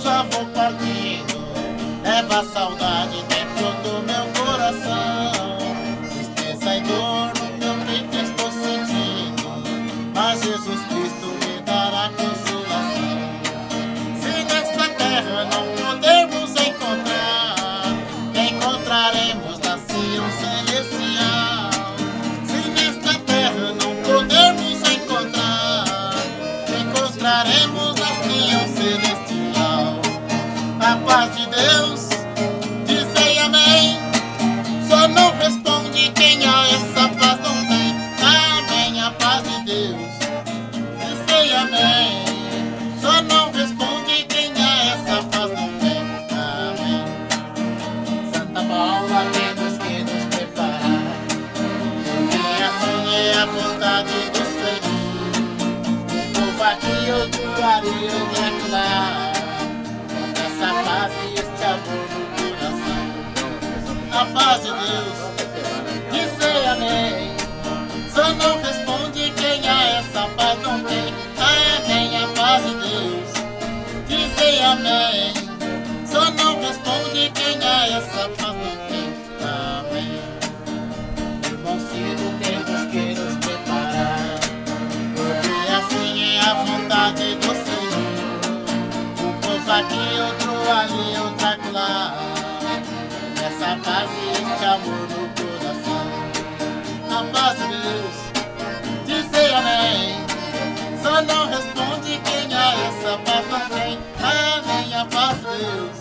já vou partindo. Leva saudade dentro do meu coração. Tristeza e dor no meu peito estou sentindo. Mas Jesus Cristo me dará consolação. Se nesta terra não podemos encontrar, encontraremos na Sion Celestial. Se nesta terra não podemos encontrar, encontraremos na Sion Celestial paz de Deus. Dizei amém. Só não responde quem a essa paz não tem. Amém, a paz de Deus. Dizei amém. Só não responde quem a essa paz não tem. Amém. Santa Paula, temos é que nos preparar. Minha assim é a vontade do Senhor. O batido aqui, ar e o lá. Paz de Deus. Dizei amém. Só não responde quem a essa paz não tem. Amém, a paz de Deus. Dizei amém. Só não responde quem a essa paz não tem. Amém. Irmão Ciro, temos que nos preparar. Porque assim é a vontade do Senhor. Um povo aqui, outro ali, outro lá. Não responde quem a essa paz não tem. Amém, a paz de Deus.